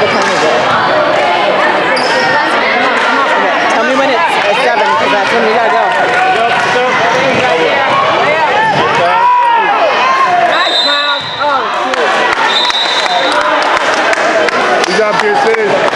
What time is it? Oh, cool.